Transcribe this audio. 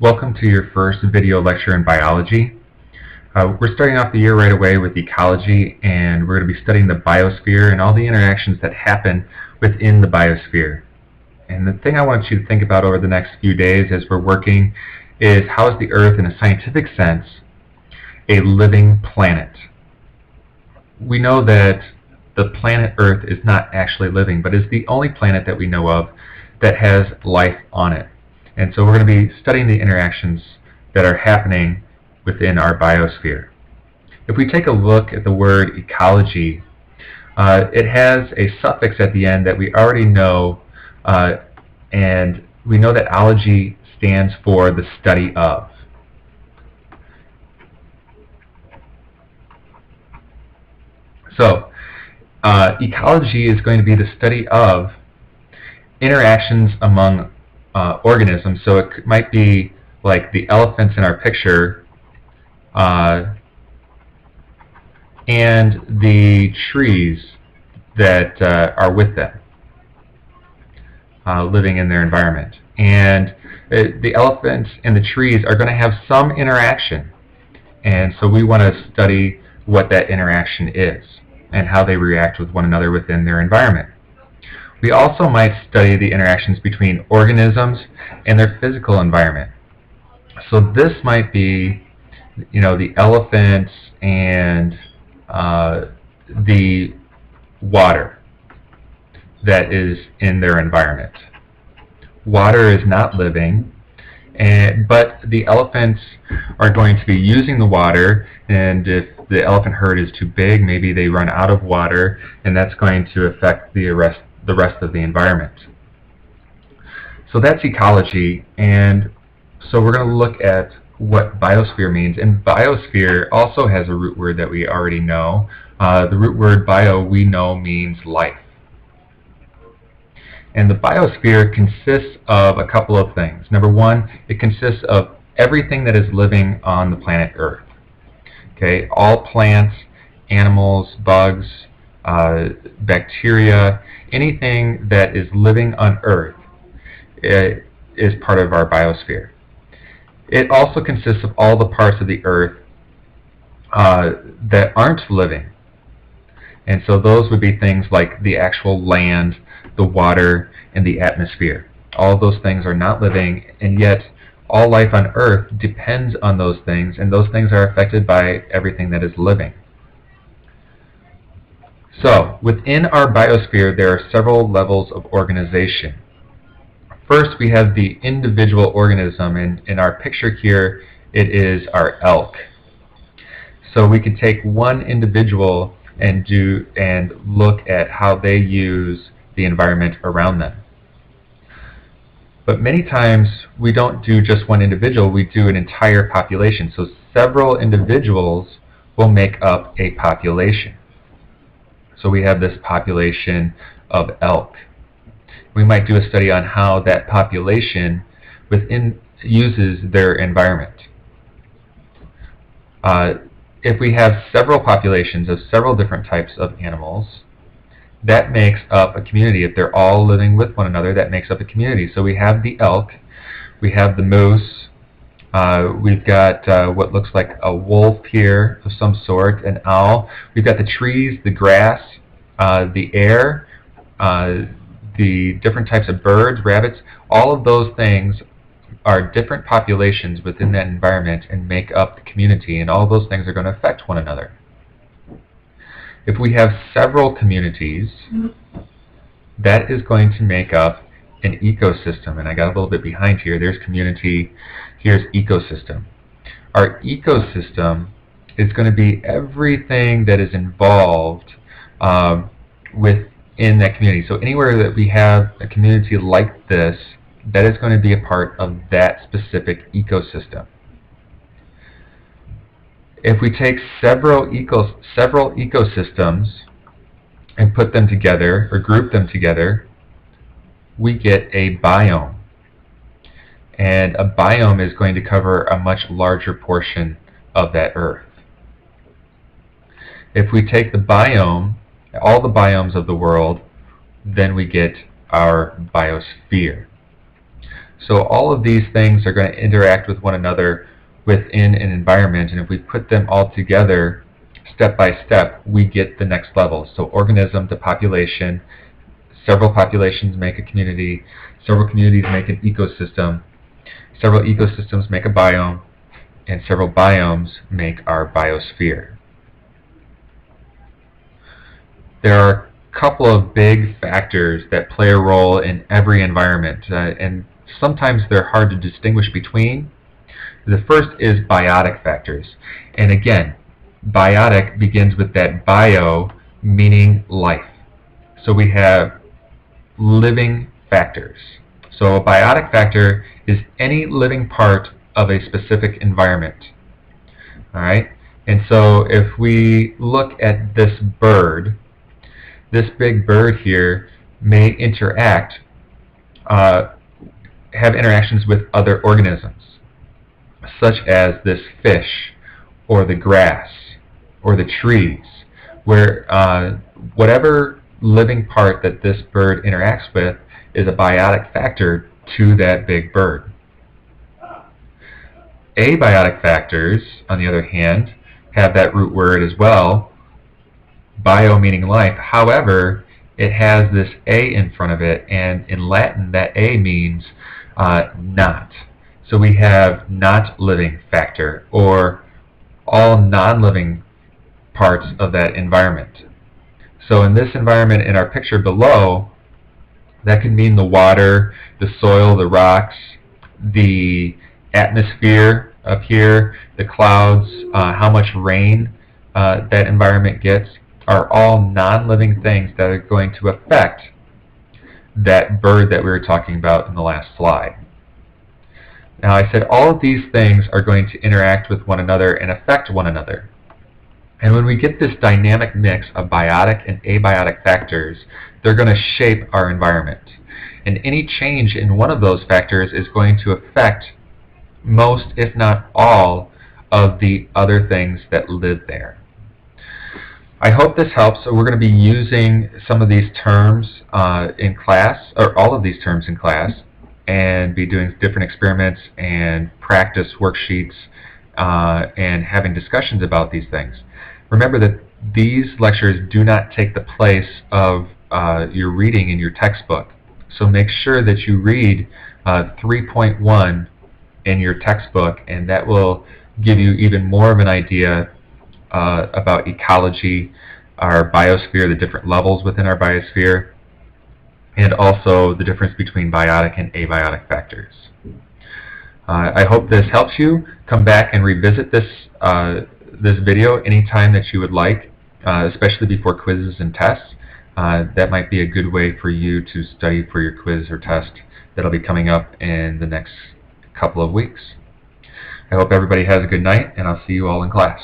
Welcome to your first video lecture in biology. Uh, we're starting off the year right away with ecology and we're going to be studying the biosphere and all the interactions that happen within the biosphere. And the thing I want you to think about over the next few days as we're working is how is the Earth in a scientific sense a living planet? We know that the planet Earth is not actually living but is the only planet that we know of that has life on it. And so we're going to be studying the interactions that are happening within our biosphere. If we take a look at the word ecology, uh, it has a suffix at the end that we already know, uh, and we know that ology stands for the study of. So, uh, ecology is going to be the study of interactions among uh, organisms. So it might be like the elephants in our picture uh, and the trees that uh, are with them, uh, living in their environment. And the elephants and the trees are going to have some interaction. And so we want to study what that interaction is and how they react with one another within their environment. We also might study the interactions between organisms and their physical environment. So this might be, you know, the elephants and uh, the water that is in their environment. Water is not living, and, but the elephants are going to be using the water, and if the elephant herd is too big, maybe they run out of water, and that's going to affect the rest the rest of the environment. So that's ecology, and so we're going to look at what biosphere means. And biosphere also has a root word that we already know. Uh, the root word bio we know means life. And the biosphere consists of a couple of things. Number one, it consists of everything that is living on the planet Earth. Okay, all plants, animals, bugs, uh, bacteria, anything that is living on Earth is part of our biosphere. It also consists of all the parts of the Earth uh, that aren't living. And so those would be things like the actual land, the water, and the atmosphere. All those things are not living, and yet all life on Earth depends on those things, and those things are affected by everything that is living. So, within our biosphere, there are several levels of organization. First, we have the individual organism, and in our picture here, it is our elk. So we can take one individual and do and look at how they use the environment around them. But many times we don't do just one individual, we do an entire population. So several individuals will make up a population. So we have this population of elk. We might do a study on how that population within uses their environment. Uh, if we have several populations of several different types of animals, that makes up a community. If they're all living with one another, that makes up a community. So we have the elk, we have the moose, uh, we've got uh, what looks like a wolf here of some sort, an owl. We've got the trees, the grass, uh, the air, uh, the different types of birds, rabbits. All of those things are different populations within that environment and make up the community, and all those things are going to affect one another. If we have several communities, that is going to make up an ecosystem. And I got a little bit behind here. There's community, here's ecosystem. Our ecosystem is going to be everything that is involved um, within that community. So anywhere that we have a community like this, that is going to be a part of that specific ecosystem. If we take several, eco several ecosystems and put them together or group them together, we get a biome. And a biome is going to cover a much larger portion of that earth. If we take the biome, all the biomes of the world, then we get our biosphere. So all of these things are going to interact with one another within an environment, and if we put them all together step by step, we get the next level. So organism to population, several populations make a community, several communities make an ecosystem, several ecosystems make a biome, and several biomes make our biosphere. There are a couple of big factors that play a role in every environment, uh, and sometimes they're hard to distinguish between. The first is biotic factors. And again, biotic begins with that bio meaning life. So we have living factors. So a biotic factor is any living part of a specific environment. Alright? And so if we look at this bird, this big bird here may interact, uh, have interactions with other organisms, such as this fish, or the grass, or the trees, where uh, whatever living part that this bird interacts with is a biotic factor to that big bird. Abiotic factors, on the other hand, have that root word as well, bio meaning life. However, it has this A in front of it, and in Latin that A means uh, not. So we have not living factor, or all non-living parts of that environment. So in this environment in our picture below, that can mean the water, the soil, the rocks, the atmosphere up here, the clouds, uh, how much rain uh, that environment gets, are all non-living things that are going to affect that bird that we were talking about in the last slide. Now I said all of these things are going to interact with one another and affect one another. And when we get this dynamic mix of biotic and abiotic factors, they're going to shape our environment. And any change in one of those factors is going to affect most, if not all, of the other things that live there. I hope this helps. So we're going to be using some of these terms uh, in class, or all of these terms in class and be doing different experiments and practice worksheets uh, and having discussions about these things. Remember that these lectures do not take the place of uh, your reading in your textbook. So make sure that you read uh, 3.1 in your textbook and that will give you even more of an idea uh, about ecology, our biosphere, the different levels within our biosphere, and also the difference between biotic and abiotic factors. Uh, I hope this helps you. Come back and revisit this, uh, this video anytime that you would like, uh, especially before quizzes and tests. Uh, that might be a good way for you to study for your quiz or test that'll be coming up in the next couple of weeks. I hope everybody has a good night, and I'll see you all in class.